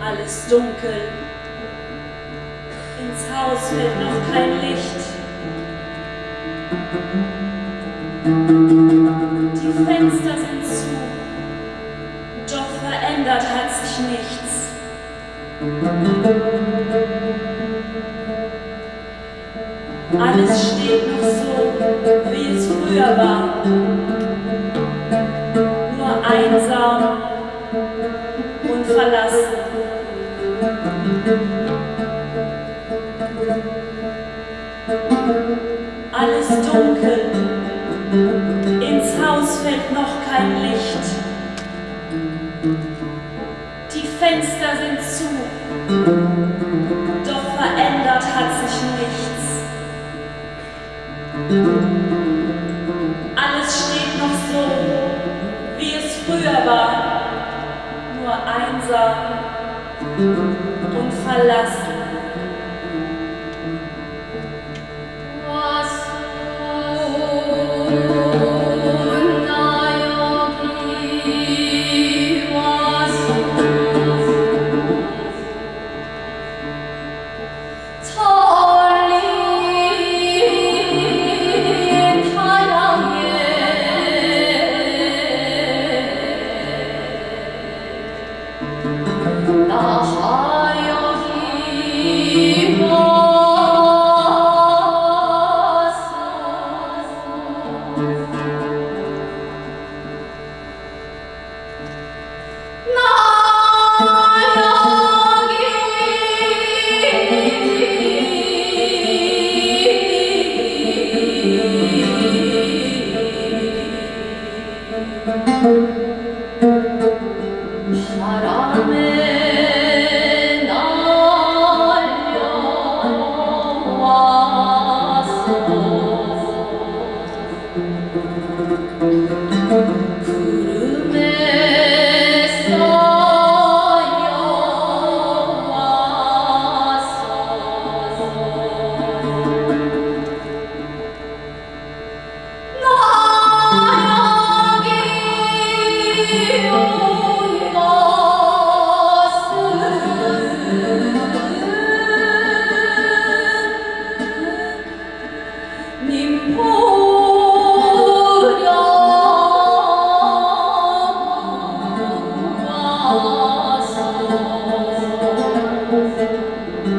Alles dunkel. Ins Haus fällt noch kein Licht. Die Fenster sind zu, doch verändert hat sich nichts. Alles steht noch so, wie es früher war. Nur einsam und verlassen. Alles dunkel, ins Haus fällt noch kein Licht. Die Fenster sind zu, doch verändert hat sich nichts. Alles steht noch so, wie es früher war, nur einsam und verlassen. Oh Der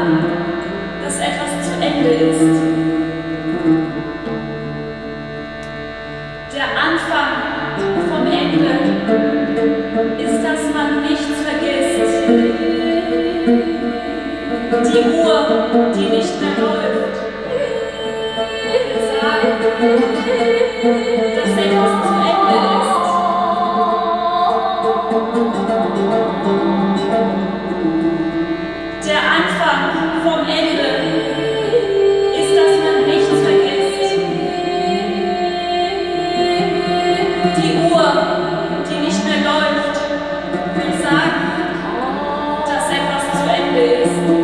sagen, dass etwas zu Ende ist. Der Anfang vom Ende ist, dass man nichts vergisst. Die Uhr, die nicht mehr läuft, sagen, dass etwas zu Ende ist. Etwas zu Ende ist. Oh